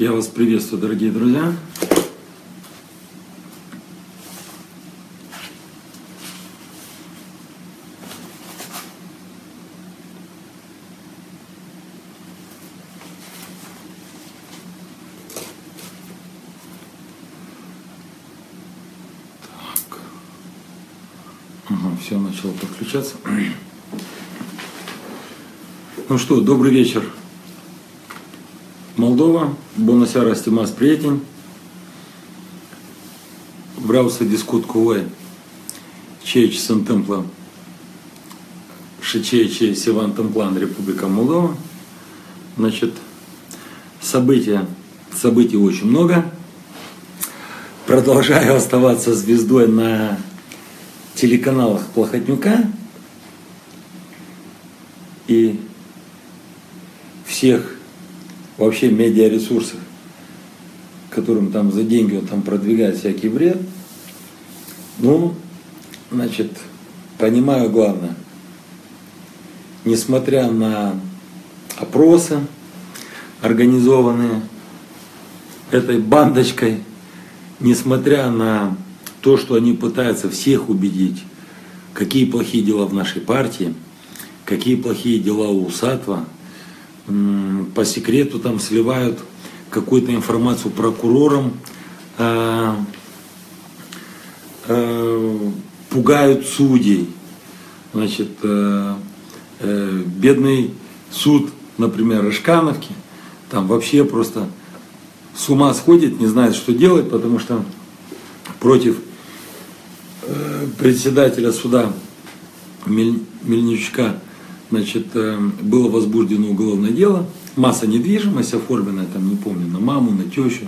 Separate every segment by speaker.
Speaker 1: Я вас приветствую, дорогие друзья. Так. Ага, все начало подключаться. Ну что, добрый вечер. Молдова, bună seara, stimați prieteni. Vreau să discut cu voi ceea ce se întâmplă și ceea ce. Значит, события, событий очень много. Продолжаю оставаться звездой на телеканалах Плохотнюка и всех вообще медиаресурсах, которым там за деньги он там продвигает всякий бред. Ну, значит, понимаю главное. Несмотря на опросы, организованные этой бандочкой, несмотря на то, что они пытаются всех убедить, какие плохие дела в нашей партии, какие плохие дела у Усатва – по секрету там сливают какую-то информацию прокурорам, э, э, пугают судей. Значит, э, бедный суд, например, Рыжкановки, там вообще просто с ума сходит, не знает, что делать, потому что против председателя суда Мельничка значит, э, было возбуждено уголовное дело, масса недвижимости оформленная, там, не помню, на маму, на тещу,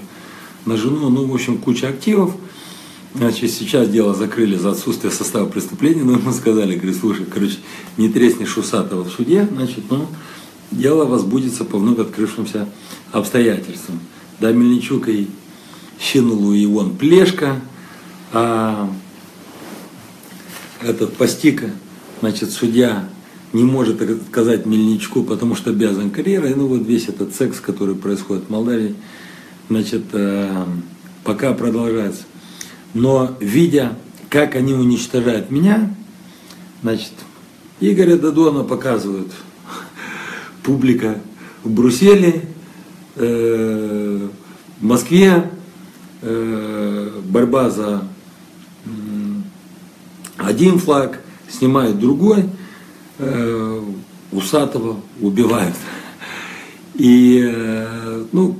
Speaker 1: на жену, ну, в общем, куча активов. Значит, сейчас дело закрыли за отсутствие состава преступления, но ему сказали, говорит, слушай, короче, не треснешь усатого в суде, значит, ну, дело возбудится по вновь открывшимся обстоятельствам. Да, Мельничук и щинулу и он плешка, а этот постика, значит, судья не может отказать Мельничку, потому что обязан карьерой. Ну вот весь этот секс, который происходит в Молдавии, значит, э, пока продолжается. Но видя, как они уничтожают меня, значит, Игоря Дадона показывают публика в Брюсселе, э, в Москве, э, борьба за один флаг, снимают другой – э, усатого убивают. И, э, ну,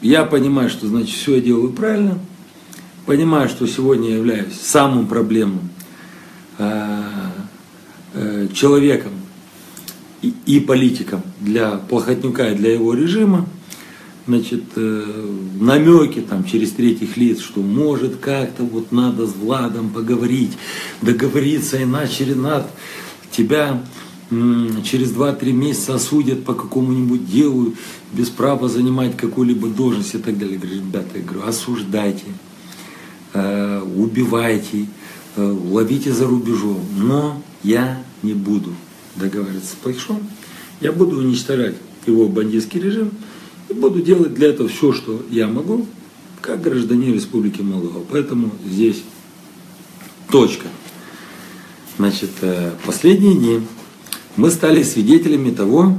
Speaker 1: я понимаю, что, значит, все я делаю правильно, понимаю, что сегодня я являюсь самым проблемным э, человеком и политиком для Плохотнюка и для его режима, значит, э, намеки там через третьих лиц, что может как-то вот надо с Владом поговорить, договориться, иначе Ренат тебя через 2-3 месяца осудят по какому-нибудь делу без права занимать какую-либо должность и так далее. Говорю, ребята, я говорю, осуждайте, э, убивайте, э, ловите за рубежом, но я не буду договариваться с Плейшом, я буду уничтожать его бандитский режим, буду делать для этого все, что я могу, как гражданин Республики Молдова. Поэтому здесь точка. Значит, э, последние дни мы стали свидетелями того,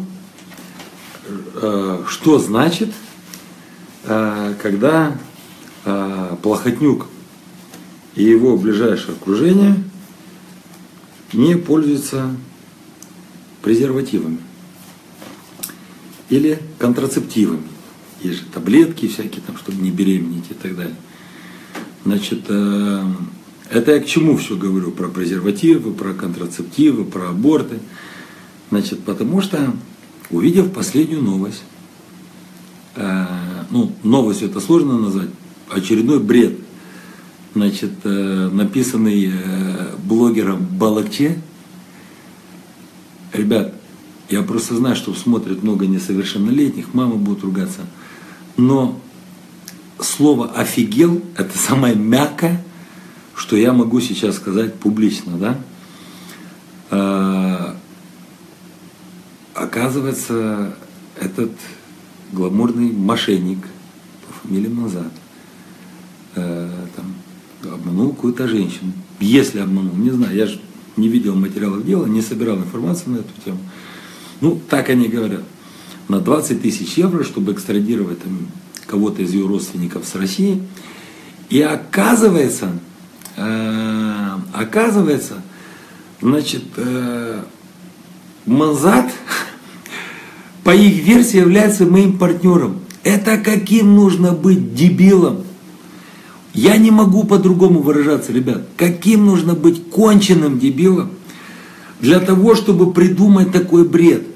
Speaker 1: э, что значит, э, когда Плохотнюк и его ближайшее окружение не пользуются презервативами или контрацептивами. Есть же таблетки всякие, там, чтобы не беременеть и так далее. Значит, э, это я к чему все говорю? Про презервативы, про контрацептивы, про аборты. Значит, потому что, увидев последнюю новость, э, ну, новость это сложно назвать, очередной бред, значит, э, написанный блогером Балакче, ребят, я просто знаю, что смотрят много несовершеннолетних, мама будет ругаться. Но слово «офигел» – это самое мягкое, что я могу сейчас сказать публично, да? А, оказывается, этот гламурный мошенник по фамилии Мазат э, там, обманул какую-то женщину. Если обманул, не знаю, я же не видел материалов дела, не собирал информацию на эту тему. Ну, так они говорят. На 20 тысяч евро, чтобы экстрадировать там, кого-то из ее родственников с России. И оказывается, э, оказывается, значит, э, Манзат, по их версии, является моим партнером. Это каким нужно быть дебилом? Я не могу по-другому выражаться, ребят. Каким нужно быть конченным дебилом для того, чтобы придумать такой бред?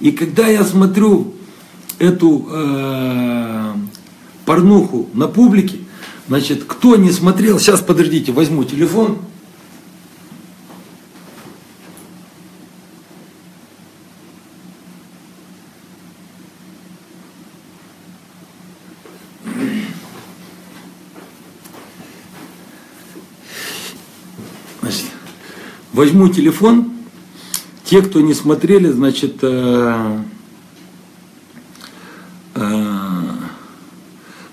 Speaker 1: И когда я смотрю эту э, порнуху на публике, значит, кто не смотрел, сейчас подождите, возьму телефон. Возьму телефон. Те, кто не смотрели, значит, э, э,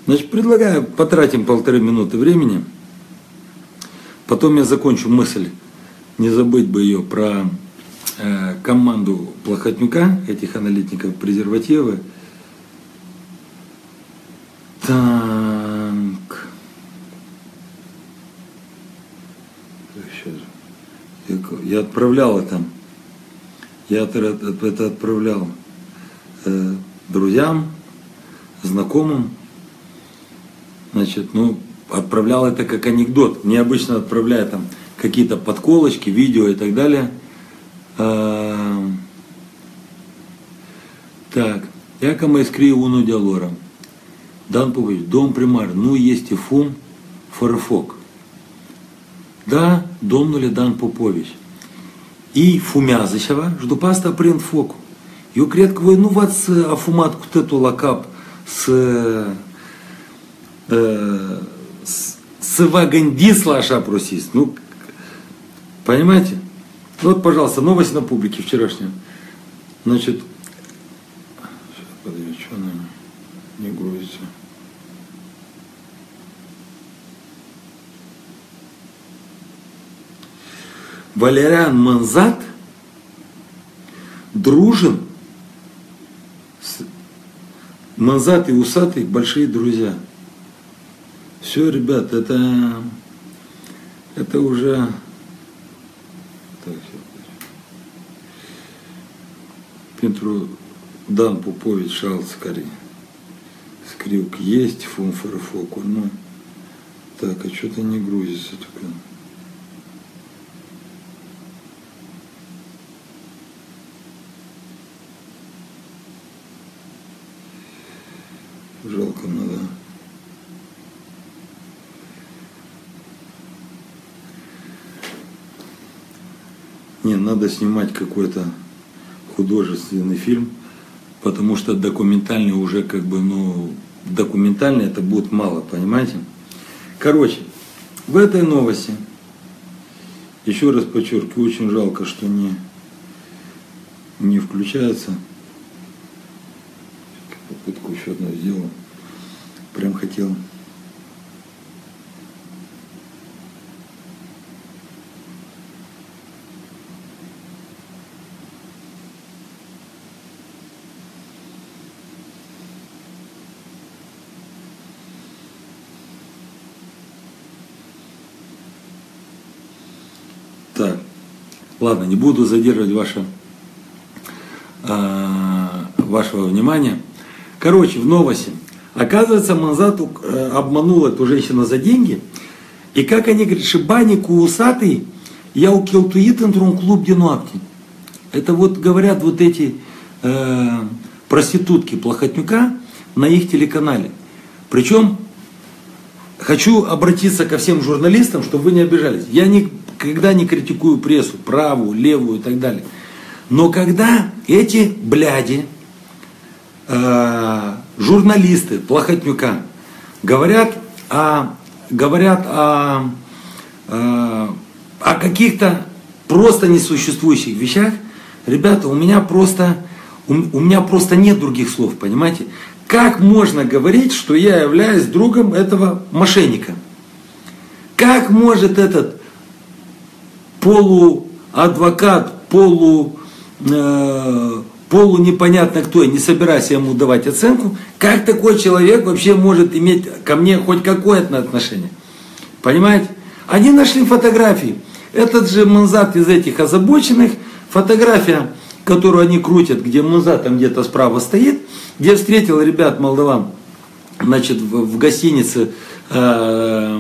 Speaker 1: значит, предлагаю, потратим полторы минуты времени. Потом я закончу мысль, не забыть бы ее про э, команду Плохотнюка, этих аналитиков презервативы. Так. Я отправлял это. Я это, отправлял э, друзьям, знакомым. Значит, ну, отправлял это как анекдот. Необычно отправляю там какие-то подколочки, видео и так далее. А, так, яка mai scrie unul de lor. Dan Popovici, domn primar, nu este fum fără foc. Da, domnule Asta prind focul. Eu cred că voi nu v-ați afumat cu tătul la cap să, să vă gândiți la așa prosist. Nu? Понимаете? Ну вот, пожалуйста, новость на публике вчерашняя. Значит, сейчас, подожди, что она не грузится. Валериан Манзат дружен с Манзат и Усатый большие друзья. Все, ребят, это, это уже... Так, Петру Дан Пупович Шалцкари. Скрилк есть, фунфорфоку, ну. Так, а что-то не грузится только. Жалко надо. Не, надо снимать какой-то художественный фильм, потому что документальный уже как бы, ну, документальный это будет мало, понимаете? Короче, в этой новости, еще раз подчеркиваю, очень жалко, что не, не включается. Попытку еще одну сделал. Прям хотел. Так, ладно, не буду задерживать ваше, э, вашего внимания. Короче, в новости. Оказывается, Манзат э, обманул эту женщину за деньги. И как они говорят, шибаник усатый, я у Келтуит интрун клуб Динуапти. Это вот говорят вот эти э, проститутки Плохотнюка на их телеканале. Причем хочу обратиться ко всем журналистам, чтобы вы не обижались. Я никогда не критикую прессу, правую, левую и так далее. Но когда эти бляди, э, журналисты Плохотнюка говорят о, говорят о, э, о каких-то просто несуществующих вещах, ребята, у меня просто, у, у меня просто нет других слов, понимаете? как можно говорить, что я являюсь другом этого мошенника? Как может этот полуадвокат, полу, э, полу непонятно кто, не собираясь ему давать оценку, как такой человек вообще может иметь ко мне хоть какое-то отношение? Понимаете? Они нашли фотографии. Этот же Манзат из этих озабоченных, фотография, которую они крутят, где Манзат там где-то справа стоит, где встретил ребят молдаван, значит, в, в гостинице, э,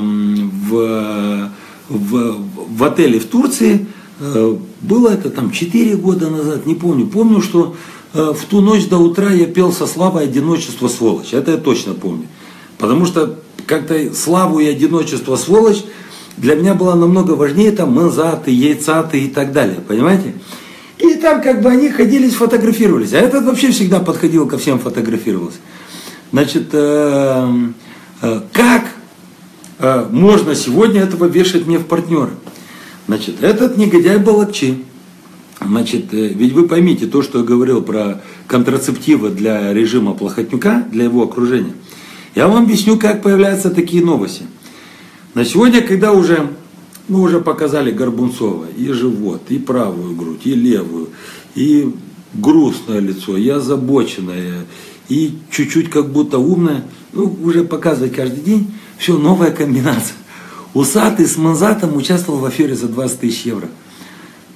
Speaker 1: в, в, в отеле в Турции, было это там 4 года назад, не помню. Помню, что э, в ту ночь до утра я пел со славой одиночество сволочь. Это я точно помню. Потому что как-то славу и одиночество сволочь для меня было намного важнее там мэнзаты, яйцаты и так далее. Понимаете? И там как бы они ходили, фотографировались. А этот вообще всегда подходил ко всем, фотографировался. Значит, э, э, как э, можно сегодня этого вешать мне в партнеры? Значит, этот негодяй Балакчи, значит, э, ведь вы поймите, то, что я говорил про контрацептивы для режима Плохотнюка, для его окружения, я вам объясню, как появляются такие новости. На сегодня, когда уже мы уже показали Горбунцова и живот, и правую грудь, и левую, и грустное лицо, и озабоченное, и чуть-чуть как будто умное. Ну, уже показывать каждый день. Все, новая комбинация. Усатый с Манзатом участвовал в афере за 20 тысяч евро.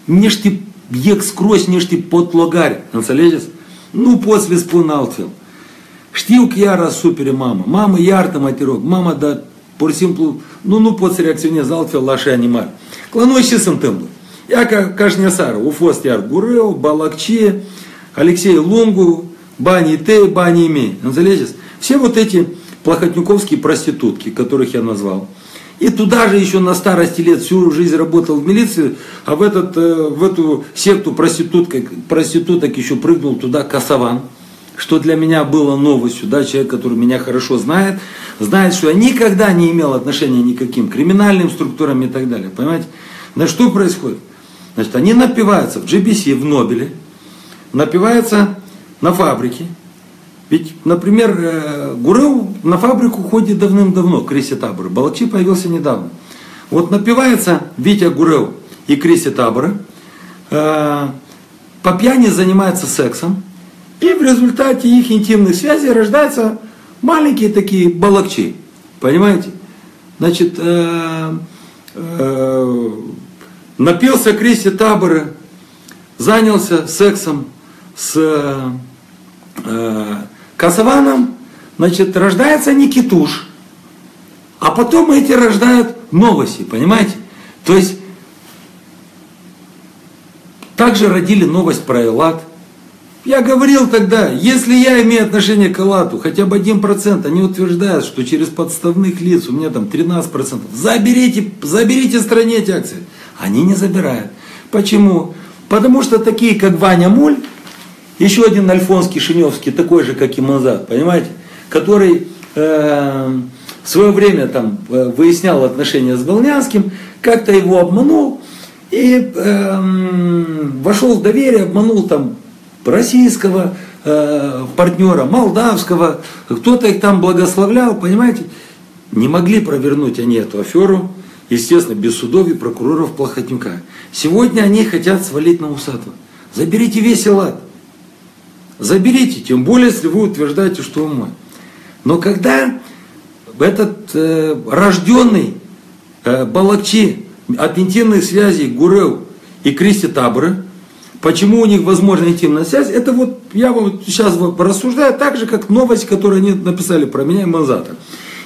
Speaker 1: Ты ек скрозь, мне ж ты под логарь. Înțelegeți? Ну, после că iar supere mama. Mama, iartă-mă, te rog. Mama, dar pur și simplu nu, nu pot să reacționez altfel la așa animal. La noi ce se întâmplă? Ia ca au fost iar Gureu, Balaccie, Алексей Лунгу, бани те, бани ми. Înțelegeți? Все вот эти плохотнюковские проститутки, которых я назвал. И туда же еще на старости лет всю жизнь работал в милиции, а в, этот, в эту секту проституток, проституток еще прыгнул туда Касаван что для меня было новостью, да, человек, который меня хорошо знает, знает, что я никогда не имел отношения никаким криминальным структурам и так далее, понимаете? Значит, что происходит? Значит, они напиваются в GBC, в Нобеле, напиваются на фабрике. Ведь, например, э, Гурел на фабрику ходит давным-давно, Криси Табор. Балакчи появился недавно. Вот напивается Витя Гурел и Криси Табора, э, по пьяни занимается сексом, и в результате их интимных связей рождаются маленькие такие балакчи. Понимаете? Значит, э, э, напился Кристи Табора, занялся сексом с э, Касаваном, значит, рождается Никитуш. А потом эти рождают новости, понимаете? То есть, также родили новость про Эллад, я говорил тогда, если я имею отношение к Аллату, хотя бы 1%, они утверждают, что через подставных лиц у меня там 13%, заберите, заберите стране эти акции. Они не забирают. Почему? Потому что такие, как Ваня Муль, еще один Альфонский Шиневский, такой же, как и Мазат, понимаете, который э, в свое время там э, выяснял отношения с Волнянским, как-то его обманул и э, вошел в доверие, обманул там российского э, партнера, молдавского, кто-то их там благословлял, понимаете? Не могли провернуть они эту аферу, естественно, без судов и прокуроров Плохотнюка. Сегодня они хотят свалить на Усатого. Заберите весь Эллад. Заберите, тем более, если вы утверждаете, что он мой. Но когда этот э, рожденный э, Балакчи от интимных связей Гурел и Кристи Табры, Почему у них возможна интимная связь? Это вот я вот сейчас рассуждаю так же, как новость, которую они написали про меня и Мазата.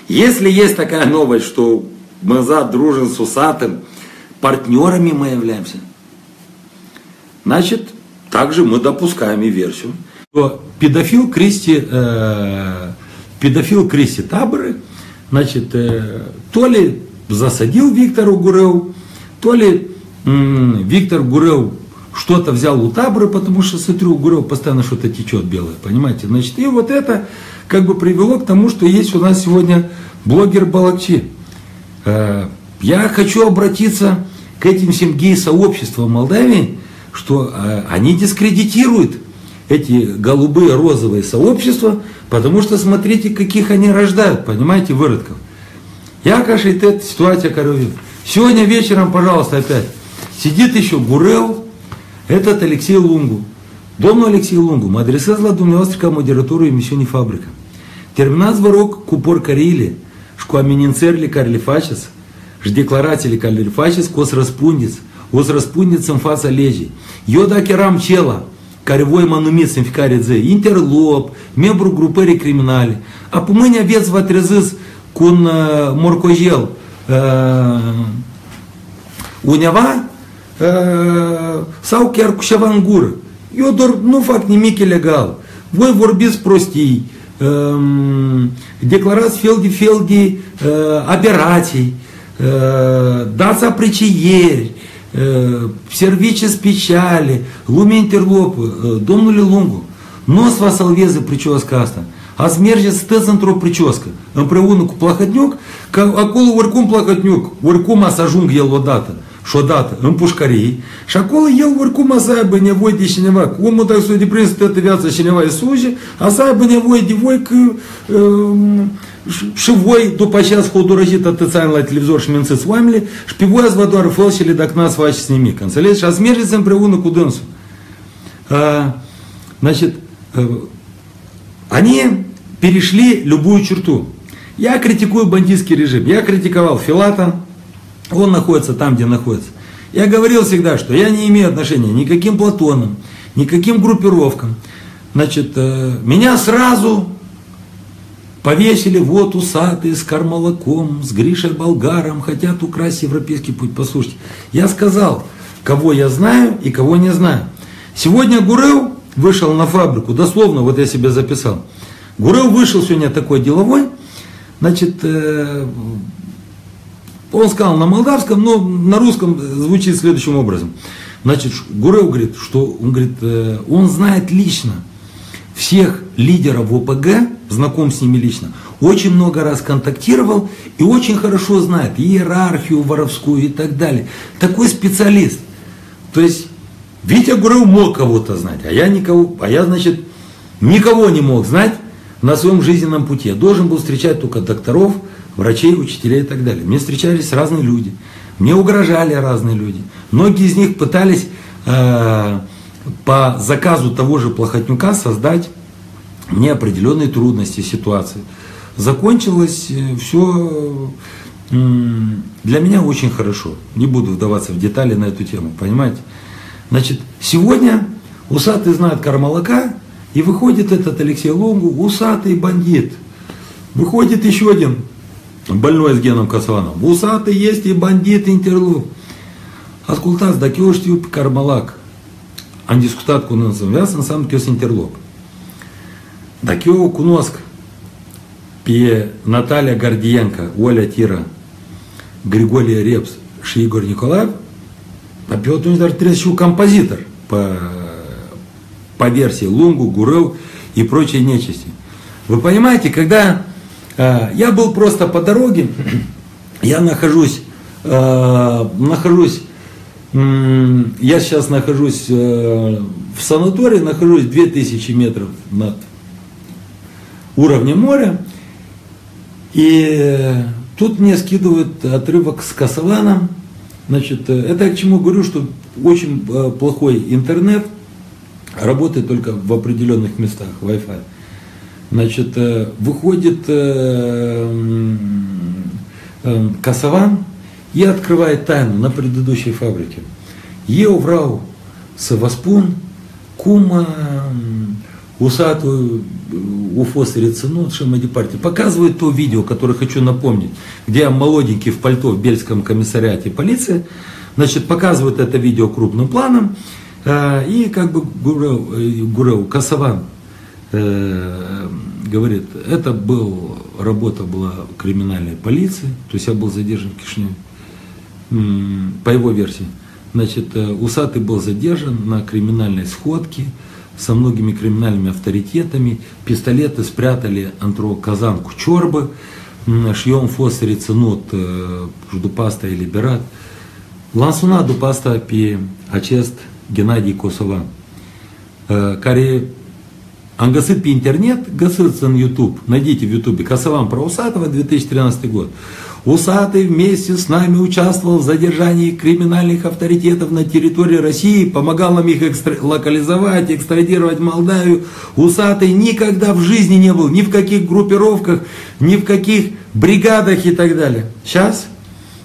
Speaker 1: Если есть такая новость, что Мазат дружен с Усатым, партнерами мы являемся, значит, также мы допускаем и версию, что педофил Кристи, э, педофил Кристи Таборы, значит, э, то ли засадил Виктору Гурел, то ли э, Виктор Гурел что-то взял у табора, потому что смотрю, у Гурова постоянно что-то течет белое, понимаете? Значит, и вот это как бы привело к тому, что есть у нас сегодня блогер Балакчи. Э, я хочу обратиться к этим всем гей-сообществам Молдавии, что э, они дискредитируют эти голубые, розовые сообщества, потому что смотрите, каких они рождают, понимаете, выродков. Я, конечно, эта ситуация, короче, сегодня вечером, пожалуйста, опять, сидит еще Гурел, этот Алексей Лунгу. Domnul Alexei Lungu, mă adresez la dumneavoastră ca moderatorul emisiunii Fabrica. Terminați, vă rog, cu porcăriile și cu amenințările care le faceți și declarațiile care le faceți, că o să răspundeți. O să răspundeți în fața legii. Eu dacă eram cela care voi mă numiți în fiecare zi, interlop, membru grupării criminale, apoi mâine aveți vă treziți cu un uh, morcojel uh, undeva uh, sau chiar cu ceva în gură. Eu doar nu fac nimic ilegal. Voi vorbiți prostii, um, declarați fel de fel de uh, aberații, uh, dați aprecieri, uh, speciale, lumea interlopă. Uh, domnule Lungu, nu o să vă salveze priciosca asta. Ați merge să stăți într-o pricioscă împreună cu Plahotniuc, că acolo oricum Plahotniuc, oricum a să ajung el odată și odată în pușcării și acolo el oricum a să aibă nevoie de cineva. Omul dacă s-a deprins toată viața cineva îi sluge, a să aibă nevoie de voi că um, și voi după aceea ați hotărăjit atâția ani la televizor și mințiți oamenii și pe voi ați vă doar fălșile dacă n-ați faceți nimic. Înțelegeți? Și ați mergeți împreună cu dânsul. А, значит, они перешли любую черту. Я критикую бандитский режим. Я критиковал Филата, он находится там, где находится. Я говорил всегда, что я не имею отношения ни к каким Платонам, ни к каким группировкам. Значит, меня сразу повесили, вот усатые, с Кармалаком, с Гришей Болгаром, хотят украсть европейский путь. Послушайте, я сказал, кого я знаю и кого не знаю. Сегодня Гурел вышел на фабрику, дословно, вот я себе записал. Гурел вышел сегодня такой деловой, значит, он сказал на молдавском, но на русском звучит следующим образом. Значит, Гурел говорит, что он, говорит, он знает лично всех лидеров ОПГ, знаком с ними лично, очень много раз контактировал и очень хорошо знает иерархию воровскую и так далее. Такой специалист. То есть Витя Гурел мог кого-то знать, а я никого, а я, значит, никого не мог знать на своем жизненном пути. Я должен был встречать только докторов, врачей, учителей и так далее. Мне встречались разные люди, мне угрожали разные люди. Многие из них пытались э, по заказу того же Плохотнюка создать мне определенные трудности, ситуации. Закончилось все для меня очень хорошо. Не буду вдаваться в детали на эту тему, понимаете? Значит, сегодня усатый знает Кармалака, и выходит этот Алексей Лонгу, усатый бандит. Выходит еще один больной с геном Касваном. Усатый есть и бандит интерлу. Eu știu pe Carmalac, cu însă în viață, înseamnă că eu sunt interlop. Dacă eu o cunosc pe Natalia Gardienca, Olea Tira, Grigolie Reps și Igor Nicolaev, pe atunci dar trebuie și un compozitor pe, по версии Лунгу, Гурел и прочей нечисти. Вы понимаете, когда э, я был просто по дороге, я нахожусь, э, нахожусь, э, я сейчас нахожусь э, в санатории, нахожусь 2000 метров над уровнем моря, и тут мне скидывают отрывок с Касаваном, Значит, это я к чему говорю, что очень плохой интернет, работает только в определенных местах, Wi-Fi. Значит, выходит Касаван и открывает тайну на предыдущей фабрике. Să vă spun cum усатую УФОС реценут, что мы департе. Показывает то видео, которое хочу напомнить, где я молоденький в пальто в Бельском комиссариате полиции, значит, показывает это видео крупным планом, и как бы Гурел, Гурел Касаван говорит, это был, работа была криминальной полиции, то есть я был задержан в Кишиневе, по его версии. Значит, Усатый был задержан на криминальной сходке, со многими криминальными авторитетами. Пистолеты спрятали антро казанку чорбы, шьем фосфори ценот дупаста или берат. Лансуна дупаста пи ачест Геннадий Косова. Care Ангасыпи интернет, гасырцы на YouTube, найдите в YouTube, Косован про Усатова, 2013 год. Усатый вместе с нами участвовал в задержании криминальных авторитетов на территории России, помогал нам их экстра- локализовать, экстрадировать Молдавию. Усатый никогда в жизни не был ни в каких группировках, ни в каких бригадах и так далее. Сейчас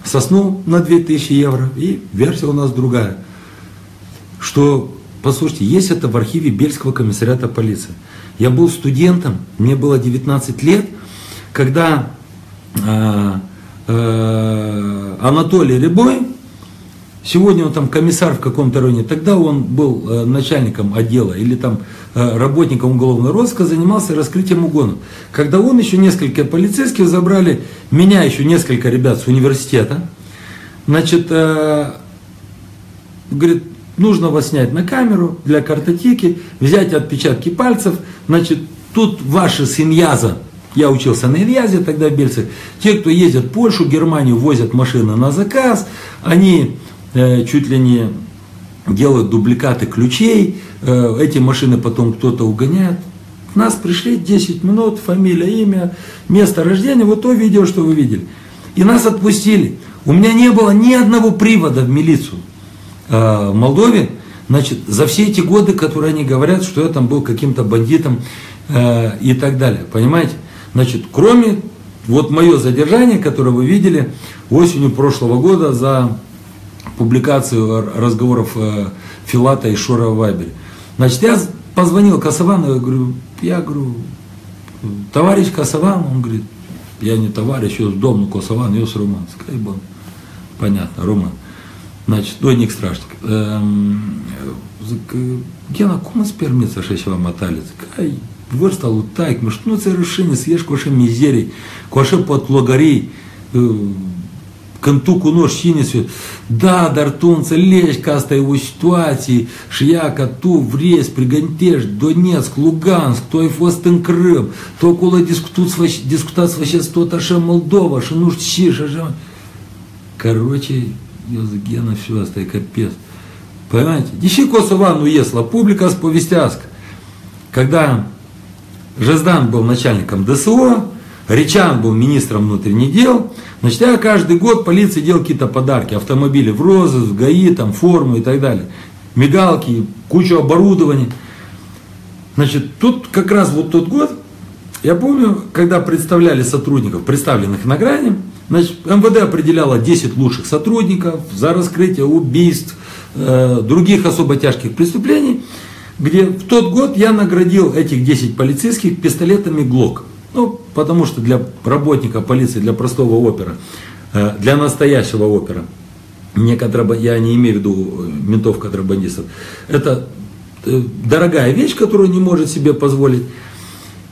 Speaker 1: соснул на 2000 евро, и версия у нас другая. Что, послушайте, есть это в архиве Бельского комиссариата полиции. Я был студентом, мне было 19 лет, когда а, Анатолий Рябой, сегодня он там комиссар в каком-то районе, тогда он был э, начальником отдела или там э, работником уголовного розыска, занимался раскрытием угонов. Когда он еще несколько полицейских забрали, меня еще несколько ребят с университета, значит, говорит, нужно вас снять на камеру для картотеки, взять отпечатки пальцев, значит, тут ваша семьяза я учился на Ильязе тогда в Бельцах. Те, кто ездят в Польшу, Германию, возят машины на заказ, они э, чуть ли не делают дубликаты ключей, э, эти машины потом кто-то угоняет. Нас пришли 10 минут, фамилия, имя, место рождения, вот то видео, что вы видели. И нас отпустили. У меня не было ни одного привода в милицию э, в Молдове, значит, за все эти годы, которые они говорят, что я там был каким-то бандитом э, и так далее. Понимаете? Значит, кроме вот мое задержание, которое вы видели осенью прошлого года за публикацию разговоров э, Филата и Шура в. Значит, я позвонил Косовану, я говорю, я говорю, товарищ Косован, он говорит, я не товарищ, я дом, ну Косован, я с Роман. Скажи, понятно, Роман. Значит, дойник страшник. Эм, Гена, кому спермица шесть вам мотали? върстало cine se da, dar tu înțelegi că asta e o situație și ea că tu vrei să pregătești Donetsk, Lugansk, tu ai fost în Crâm, tu acolo discutați, discutați faceți tot așa Moldova și nu știu ce și așa. Короче, я за Гена все, e капец. Понимаете? Дещи Косова, ну если публика сповестяска. Когда Жездан был начальником ДСО, Речан был министром внутренних дел. Значит, я каждый год полиции делал какие-то подарки. Автомобили в розыск, ГАИ, там, форму и так далее. Мигалки, кучу оборудования. Значит, тут как раз вот тот год, я помню, когда представляли сотрудников, представленных на грани, значит, МВД определяло 10 лучших сотрудников за раскрытие убийств, э, других особо тяжких преступлений где в тот год я наградил этих 10 полицейских пистолетами ГЛОК. Ну, потому что для работника полиции, для простого опера, э, для настоящего опера, не контраб... я не имею в виду э, ментов контрабандистов, это э, дорогая вещь, которую не может себе позволить.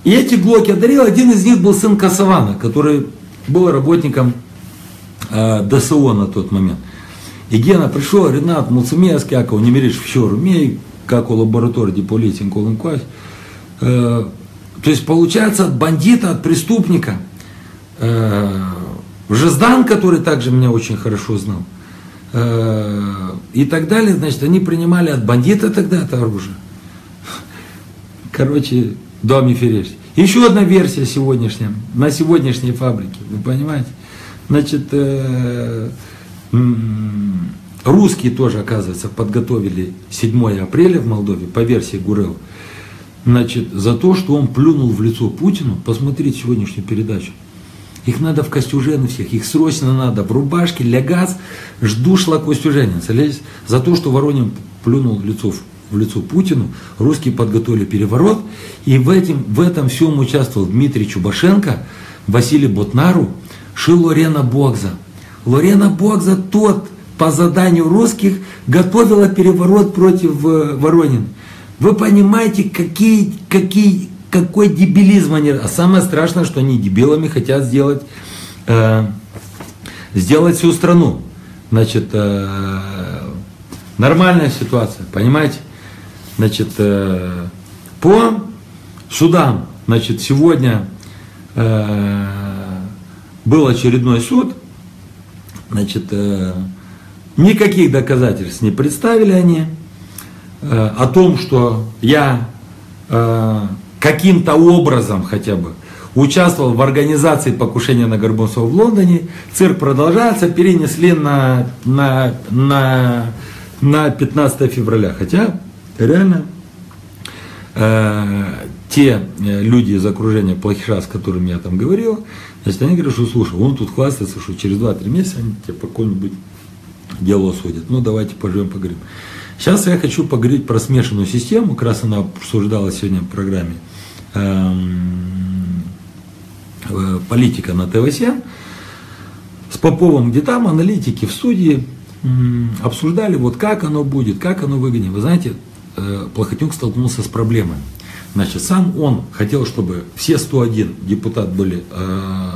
Speaker 1: И эти глоки одарил, один из них был сын Касавана, который был работником ДСО на тот момент. И Гена пришел, Ренат, Муцумевский, Аков, не меришь в мей, как у лаборатории полиции Колынквась. Э, то есть получается от бандита, от преступника, э, Жиздан, который также меня очень хорошо знал, э, и так далее, значит, они принимали от бандита тогда это оружие. Короче, дом Фереш. Еще одна версия сегодняшняя, на сегодняшней фабрике, вы понимаете? Значит, э, Русские тоже, оказывается, подготовили 7 апреля в Молдове по версии Гурел. Значит, за то, что он плюнул в лицо Путину, посмотрите сегодняшнюю передачу. Их надо в костюжены всех, их срочно надо в рубашке, для газ, жду шла костюженец. За то, что Воронин плюнул в лицо, в лицо Путину, русские подготовили переворот, и в, этом в этом всем участвовал Дмитрий Чубашенко, Василий Ботнару, Шил Лорена Богза. Лорена Богза тот, по заданию русских готовила переворот против э, Воронин. Вы понимаете, какие, какие, какой дебилизм они... А самое страшное, что они дебилами хотят сделать, э, сделать всю страну. Значит, э, нормальная ситуация, понимаете? Значит, э, по судам, значит, сегодня э, был очередной суд, значит, э, Никаких доказательств не представили они э, о том, что я э, каким-то образом хотя бы участвовал в организации покушения на Горбунцева в Лондоне. Цирк продолжается, перенесли на, на, на, на 15 февраля. Хотя реально э, те э, люди из окружения Плохиша, с которыми я там говорил, значит, они говорят, что слушай, он тут хвастается, что через 2-3 месяца они тебе по какому-нибудь делу осудят. Ну, давайте поживем, поговорим. Сейчас я хочу поговорить про смешанную систему, как раз она обсуждалась сегодня в программе эм, э, «Политика» на ТВ-7 с Поповым, где там аналитики в студии обсуждали, вот как оно будет, как оно выгоднее. Вы знаете, э, Плохотнюк столкнулся с проблемой. Значит, сам он хотел, чтобы все 101 депутат были э,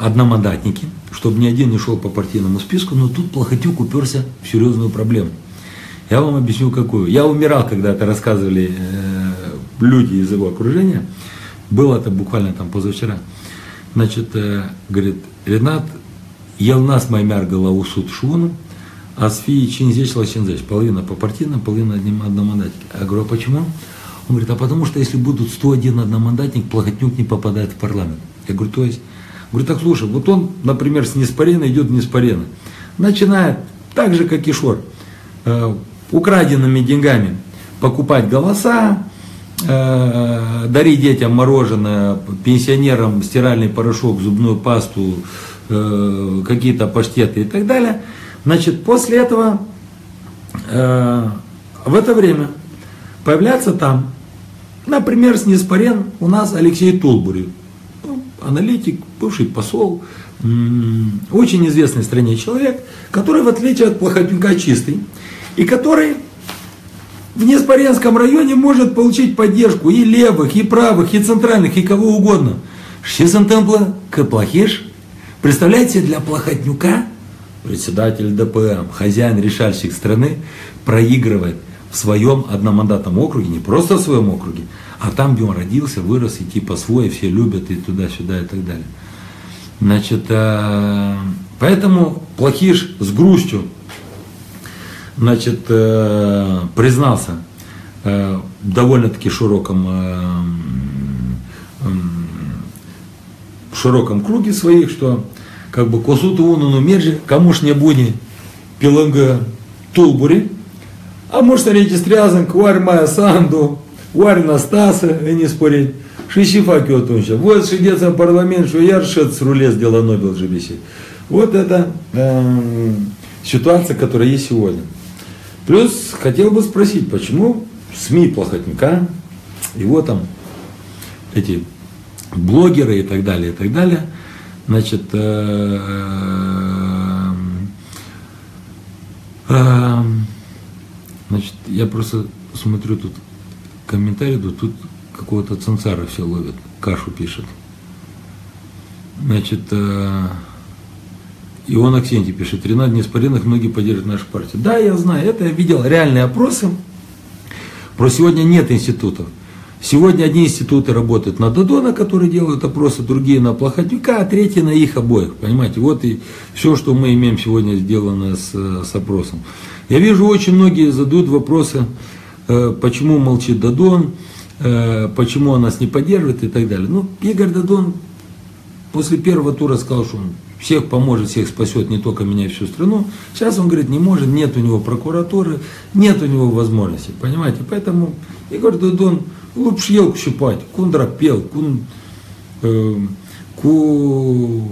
Speaker 1: одномандатники, чтобы ни один не шел по партийному списку, но тут Плохотюк уперся в серьезную проблему. Я вам объясню какую. Я умирал, когда это рассказывали э, люди из его окружения. Было это буквально там позавчера. Значит, э, говорит, Ренат, Елнас Маймяр суд швуну, а Сфи Чинзеч Лачинзеч. Половина по партийному, половина одним одномандатник. Я говорю, а почему? Он говорит, а потому что если будут 101 одномандатник, Плохотнюк не попадает в парламент. Я говорю, то есть? Говорю, так слушай, вот он, например, с Неспарена идет в. Начинает, так же, как и Шор, э, украденными деньгами покупать голоса, э, дарить детям мороженое, пенсионерам стиральный порошок, зубную пасту, э, какие-то паштеты и так далее. Значит, после этого э, в это время появляется там, например, с Неспарен у нас Алексей Тулбури, ну, аналитик, бывший посол, очень известный в стране человек, который, в отличие от Плохотнюка, чистый и который в Неспаренском районе может получить поддержку и левых, и правых, и центральных, и кого угодно. Шизантемпла Каплахиш, представляете, для Плохотнюка, председатель ДПМ, хозяин решальщик страны, проигрывает в своем одномандатном округе, не просто в своем округе, а там, где он родился, вырос, и типа свой, все любят, и туда-сюда, и так далее. Значит, э, поэтому Плохиш с грустью значит, э, признался э, в довольно-таки широком, э, в широком круге своих, что как бы косуту уну межи, кому ж не буни пиланга тулбури, а может регистрязан квар моя санду, вар Настаса, и не спорить. Шишифа кётунча. Вот шидеться парламент, что я с рулез дела Нобел же. Вот это э, ситуация, которая есть сегодня. Плюс хотел бы спросить, почему СМИ плохотника, его там эти блогеры и так далее, и так далее, значит, э, э, значит, я просто смотрю тут комментарий, тут, тут какого-то ценцара все ловят, кашу пишет. Значит, э, Ион Аксентий пишет, Ренат Неспаренных многие поддерживают нашу партию. Да, я знаю, это я видел реальные опросы. Про сегодня нет институтов. Сегодня одни институты работают на Додона, которые делают опросы, другие на Плохотнюка, а третьи на их обоих. Понимаете, вот и все, что мы имеем сегодня сделано с, с опросом. Я вижу, очень многие задают вопросы, э, почему молчит Додон, э, почему он нас не поддерживает и так далее. Ну, Игорь Додон после первого тура сказал, что он всех поможет, всех спасет, не только меня и всю страну. Сейчас он говорит, не может, нет у него прокуратуры, нет у него возможности, понимаете? Поэтому Игорь Дудон лучше елку щипать, кундра пел, кун, э, ку,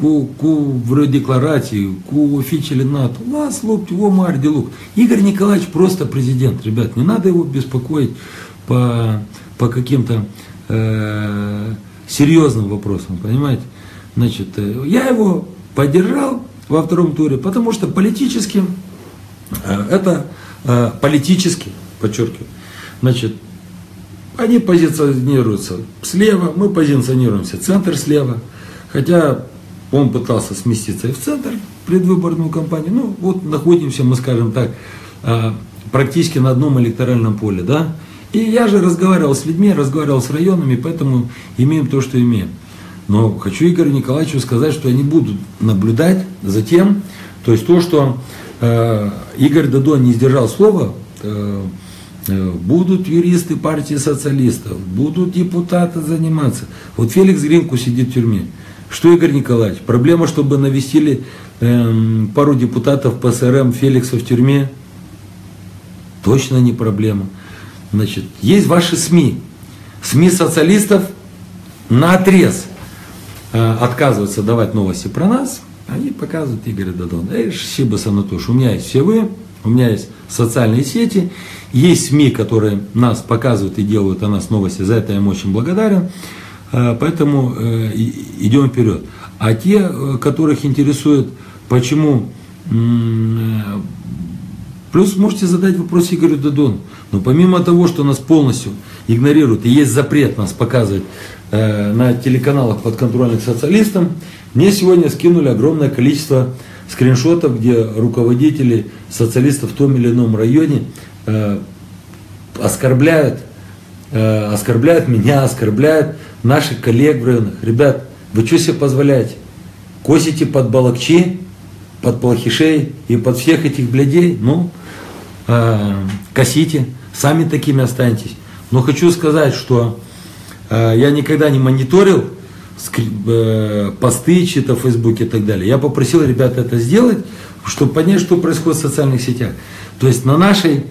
Speaker 1: ку, ку в декларации, ку офичили НАТО, лас луп, его мардилук. Игорь Николаевич просто президент, ребят, не надо его беспокоить по, по каким-то э, серьезным вопросам, понимаете? Значит, э, я его поддержал во втором туре, потому что политически, э, это э, политически, подчеркиваю, значит, они позиционируются слева, мы позиционируемся центр слева, хотя он пытался сместиться и в центр предвыборную кампанию, ну вот находимся мы, скажем так, практически на одном электоральном поле, да, и я же разговаривал с людьми, разговаривал с районами, поэтому имеем то, что имеем. Но хочу Игорю Николаевичу сказать, что я не буду наблюдать за тем, то есть то, что э, Игорь Дадо не сдержал слова, э, Э, будут юристы партии социалистов, будут депутаты заниматься. Вот Феликс Гринку сидит в тюрьме. Что, Игорь Николаевич, проблема, чтобы навестили эм, пару депутатов по СРМ Феликса в тюрьме? Точно не проблема. Значит, есть ваши СМИ. СМИ социалистов на отрез э, отказываются давать новости про нас. Они показывают Игоря Дадона. Эй, спасибо, Санатош, у меня есть все вы, у меня есть социальные сети, есть СМИ, которые нас показывают и делают о нас новости, за это я им очень благодарен. Э, поэтому э, идем вперед. А те, э, которых интересует, почему... Плюс можете задать вопрос Игорю Дадону. Но помимо того, что нас полностью игнорируют, и есть запрет нас показывать на телеканалах подконтрольных социалистам, мне сегодня скинули огромное количество скриншотов, где руководители социалистов в том или ином районе оскорбляют, оскорбляют меня, оскорбляют наших коллег в районах. Ребят, вы что себе позволяете? Косите под Балакчи, под Плохишей и под всех этих блядей? Ну, э, косите, сами такими останетесь. Но хочу сказать, что э, я никогда не мониторил Э, посты чьи-то в Фейсбуке и так далее. Я попросил ребят это сделать, чтобы понять, что происходит в социальных сетях. То есть на, нашей,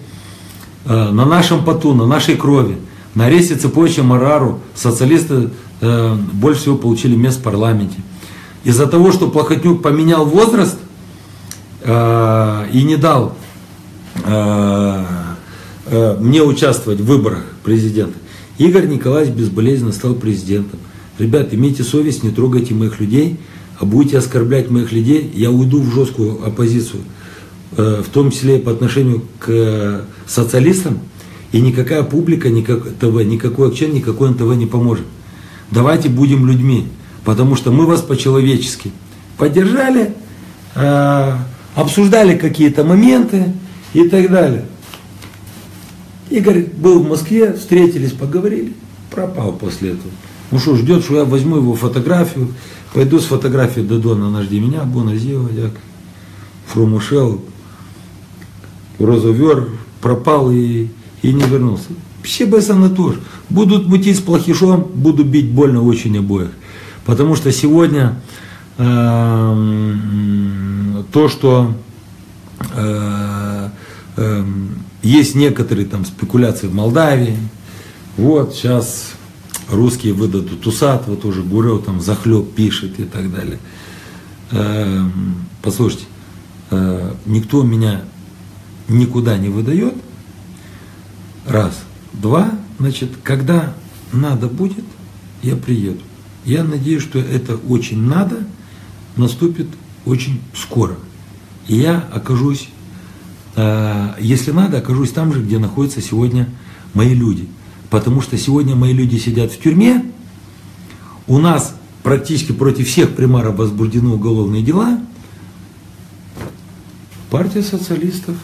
Speaker 1: э, на нашем поту, на нашей крови, на аресте Цепоча Марару социалисты э, больше всего получили мест в парламенте. Из-за того, что Плохотнюк поменял возраст и не дал мне участвовать в выборах президента, Игорь Николаевич безболезненно стал президентом. Ребят, имейте совесть, не трогайте моих людей, а будете оскорблять моих людей, я уйду в жесткую оппозицию, э, в том числе и по отношению к социалистам, и никакая публика, никак ТВ, никакой акчен, никакой НТВ не поможет. Давайте будем людьми, потому что мы вас по-человечески поддержали, э, обсуждали какие-то моменты и так далее. Игорь был в Москве, встретились, поговорили, пропал после этого. Ну что, ждет, что я возьму его фотографию, пойду с фотографией Додона, нажди меня, Бона Зива, як Фрумушел, Розовер, пропал и, и не вернулся. Все БСН тоже. Будут мутить с плохишом, буду бить больно очень обоих. Потому что сегодня э, то, что э, э, есть некоторые там спекуляции в Молдавии, вот сейчас русские выдадут Усатого, тоже Гурев там захлеб пишет и так далее. Эм, послушайте, э, никто меня никуда не выдает. Раз. Два, значит, когда надо будет, я приеду. Я надеюсь, что это очень надо наступит очень скоро. И я окажусь, э, если надо, окажусь там же, где находятся сегодня мои люди – Потому что сегодня мои люди сидят в тюрьме, у нас практически против всех примаров возбуждены уголовные дела. Партия социалистов,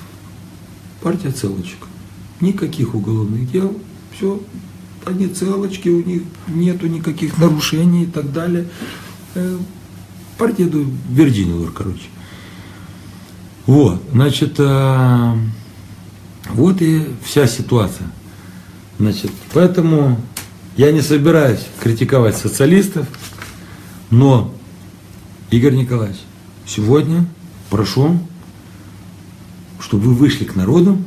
Speaker 1: партия целочек. Никаких уголовных дел, все, они целочки, у них нету никаких нарушений и так далее. Э, партия Вердинилор, короче. Вот, значит, э, вот и вся ситуация. Значит, поэтому я не собираюсь критиковать социалистов, но, Игорь Николаевич, сегодня прошу, чтобы вы вышли к народу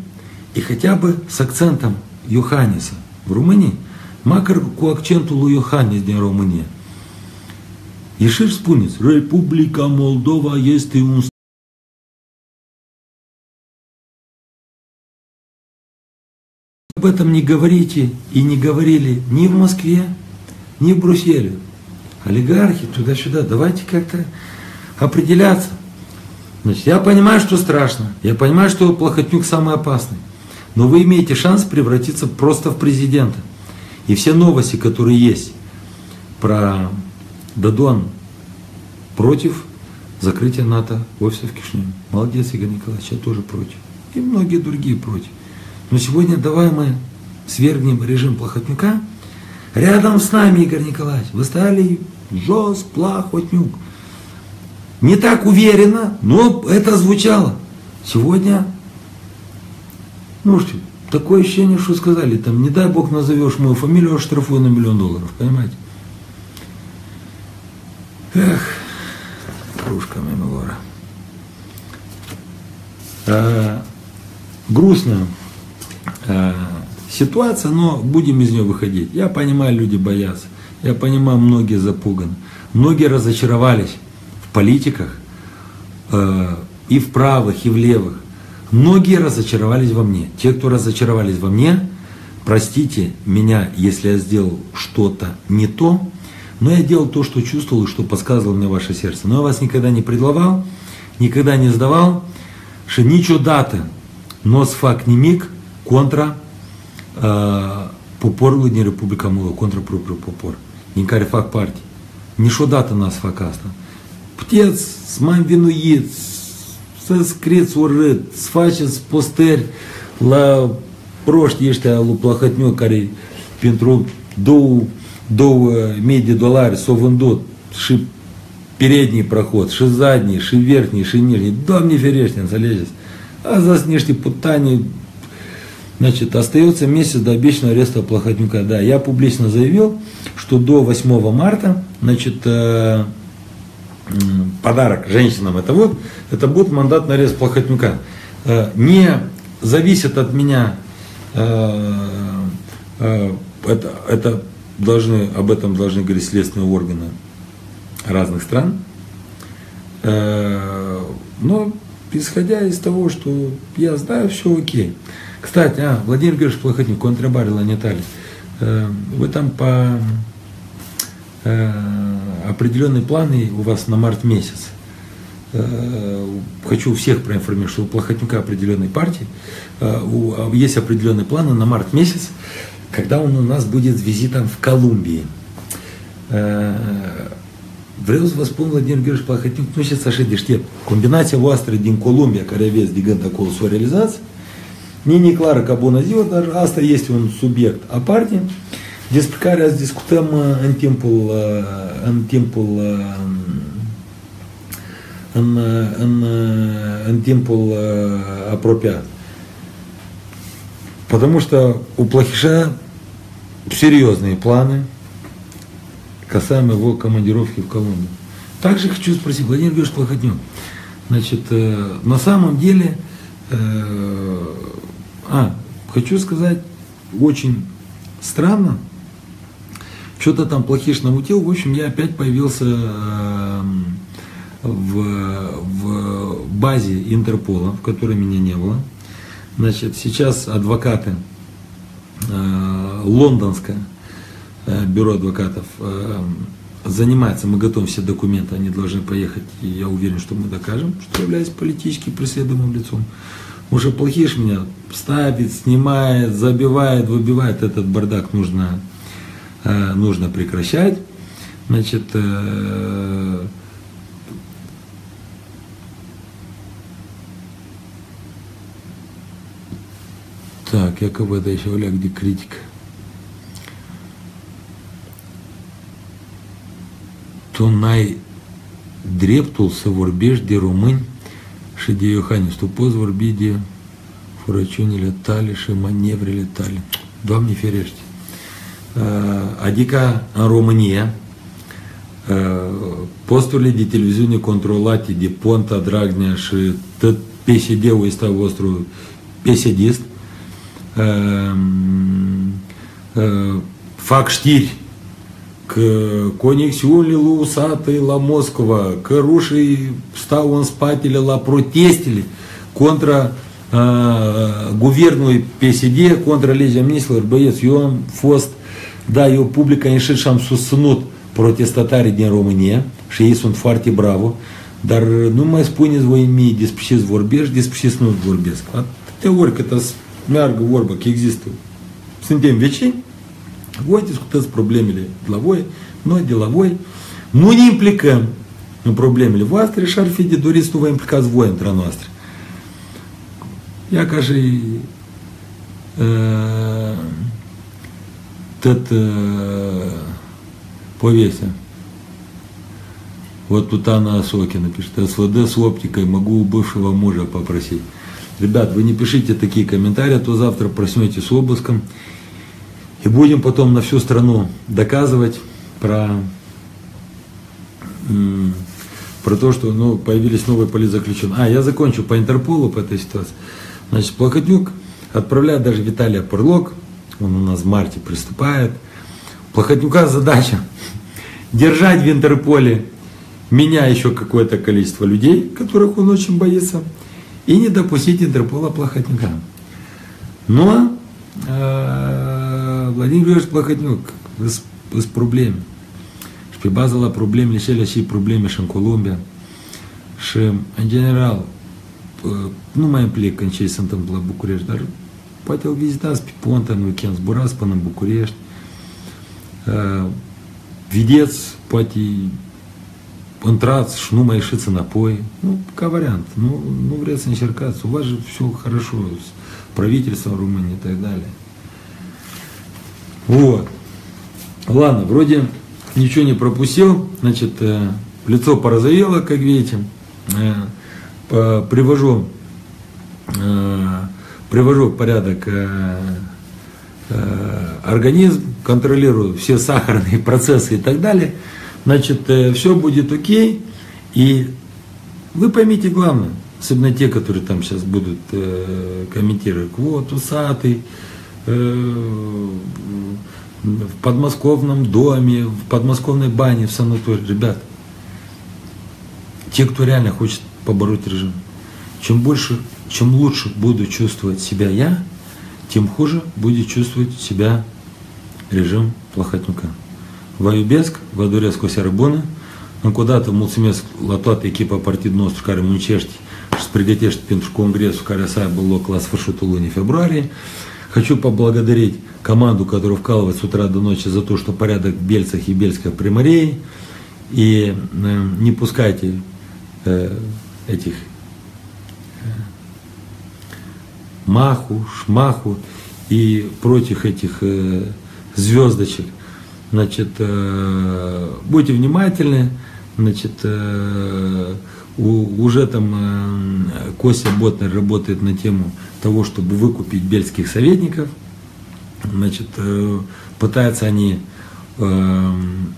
Speaker 1: и хотя бы с акцентом Йоханниса в Румынии, макар cu accentul lui Iohannis din România. Ieșiți spuneți, Republica Moldova este un Об этом не говорите и не говорили ни в Москве, ни в Брюсселе. Олигархи туда-сюда, давайте как-то определяться. Значит, я понимаю, что страшно, я понимаю, что Плохотнюк самый опасный, но вы имеете шанс превратиться просто в президента. И все новости, которые есть про Дадон против закрытия НАТО офиса в Кишиневе. Молодец, Игорь Николаевич, я тоже против. И многие другие против. Но сегодня давай мы свергнем режим Плохотнюка. Рядом с нами, Игорь Николаевич, вы стали Жос Плохотнюк. Не так уверенно, но это звучало. Сегодня, что, такое ощущение, что сказали, там, не дай бог назовешь мою фамилию, я штрафую на миллион долларов, понимаете? Эх, кружка Мемелора. А, грустная а, ситуация, но будем из нее выходить. Я понимаю, люди боятся. Я понимаю, многие запуганы. Многие разочаровались в политиках, э, и в правых, и в левых. Многие разочаровались во мне. Те, кто разочаровались во мне, простите меня, если я сделал что-то не то, но я делал то, что чувствовал и что подсказывало мне ваше сердце. Но я вас никогда не предлагал, никогда не сдавал, что ничего даты, но с факт не миг, контра э, попор не республика мова, контра попор. Никакой факт партии. Ничего дата нас факаста. Птец, с мам винуит, să scrieți urât, să faceți posteri la proști ăștia lui Plahătniu care pentru două, două mii de dolari s-au vândut și передний проход, și задний, și верхний, și нижний. Doamne ferește, înțelegeți? Asta sunt niște putani. Значит, остается месяц до обещанного ареста Плохотнюка. Да, я публично заявил, что до 8 марта, значит, подарок женщинам, это вот, это будет мандат на арест Плохотнюка. Э, не зависит от меня, э, э, это, это должны, об этом должны говорить следственные органы разных стран. Но исходя из того, что я знаю, все окей. Кстати, а, Владимир Георгиевич Плохотнюк, контрабарил Анатолий, вы там по определенные планы у вас на март месяц. Э, хочу всех проинформировать, что у Плохотнюка определенной партии э, а, есть определенные планы на март месяц, когда он у нас будет визитом в Колумбии. Vreau să vă spun, Vladimir Gheorghe Plahotniuc nu știți așa deștept. Combinația voastră din Columbia, care aveți de gând acolo să o realizați, не clară ca bună ziua, dar despre care azi discutăm în timpul, în timpul în, în, în timpul apropiat. Потому что у Плохиша серьезные планы касаемо его командировки в Колумбию. Также хочу спросить, Владимир Георгиевич Плохотнюк, значит, на самом деле, а, хочу сказать, очень странно, что-то там плохиш намутил. В общем, я опять появился эм, в, в базе Интерпола, в которой меня не было. Значит, сейчас адвокаты э, лондонское э, бюро адвокатов э, занимается, мы готовим все документы, они должны поехать, и я уверен, что мы докажем, что являюсь политически преследуемым лицом. Уже плохиш меня ставит, снимает, забивает, выбивает этот бардак, нужно нужно прекращать. Значит, э, Так, якобы это еще Оля, где критика. То най дрептулся в орбежде румынь, шиде Йоханис, то поз в орбиде фурачуни летали, ши маневры летали. Дом не фережьте adică în România, posturile de televiziune controlate de Ponta, Dragnea și tot PSD-ul este vostru PSD-ist, fac știri că conexiunile lui Usatăi la Moscova, că rușii stau în spatele la protestele contra uh, am ieșit și am susținut protestatarii din România și ei sunt foarte bravo, dar nu mai spuneți voi mie despre ce vorbești, despre ce nu vorbesc. Atâtea ori cât să meargă vorba că există, suntem vecini, voi discutați problemele de la voi, noi de la voi, nu ne implicăm în problemele voastre și ar fi de dorit să nu vă implicați voi între noastre. Și uh, этот э, повесим. Вот тут Анна Осокина пишет, СВД с оптикой могу у бывшего мужа попросить. Ребят, вы не пишите такие комментарии, а то завтра проснетесь с обыском. И будем потом на всю страну доказывать про, про то, что ну, появились новые политзаключенные. А, я закончу по Интерполу по этой ситуации. Значит, Плохотнюк отправляет даже Виталия Пырлок, он у нас в марте приступает. Плохотнюка задача держать в Интерполе меня еще какое-то количество людей, которых он очень боится, и не допустить Интерпола Плохотнюка. Но э, Владимир Юрьевич Плохотнюк с проблем. Ще базала проблем, ще лиші проблеми, що Колумбія, що генерал, nu mai împlic ce se întâmplă la București, dar poate au vizitat pe ponta în weekend, zburați până în București, vedeți, poate intrați și nu mai ieșiți înapoi. Ну, ca variant. Nu, nu vreți să încercați. У вас же все хорошо с правительством Румынии и так далее. Вот. Ладно, вроде ничего не пропустил. Значит, лицо порозовело, как видите. Привожу, привожу в порядок организм, контролирую все сахарные процессы и так далее. Значит, все будет окей. И вы поймите главное, особенно те, которые там сейчас будут комментировать, вот, усатый, в подмосковном доме, в подмосковной бане, в санатории. Ребят, те, кто реально хочет побороть режим, чем больше, чем лучше буду чувствовать себя я, тем хуже будет чувствовать себя режим Плохотнюка. Ваюбеск, Вадурецко Сербона, но куда-то мулцимес латат екипа партид nostru care muncești și îți pregătești pentru congresul care să aibă loc la sfârșitul lunii februarie. Хочу поблагодарить команду, которая вкалывает с утра до ночи за то, что порядок в Бельцах и Бельской примарей. И э, не пускайте э, этих э, маху, шмаху и против этих э, звездочек. Значит, э, будьте внимательны, значит, уже там Костя Ботнер работает на тему того, чтобы выкупить бельских советников. Значит, пытаются они,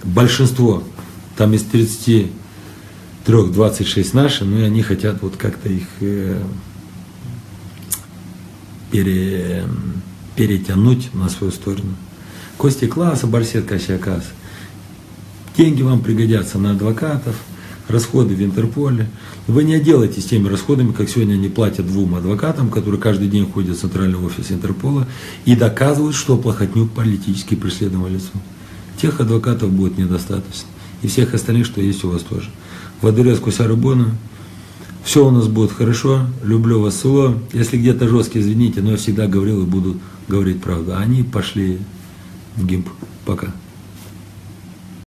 Speaker 1: большинство, там из 33, 26 наши, но и они хотят вот как-то их э, пере, перетянуть на свою сторону. Кости класса, барсет Кащакас. Деньги вам пригодятся на адвокатов, расходы в Интерполе. Вы не отделаетесь теми расходами, как сегодня они платят двум адвокатам, которые каждый день ходят в центральный офис Интерпола и доказывают, что Плохотнюк политически преследуемое лицо. Тех адвокатов будет недостаточно. И всех остальных, что есть у вас тоже. Вадурец Кусарабона. Все у нас будет хорошо. Люблю вас село. Если где-то жесткие, извините, но я всегда говорил и буду говорить правду. Они пошли в ГИМП. Пока.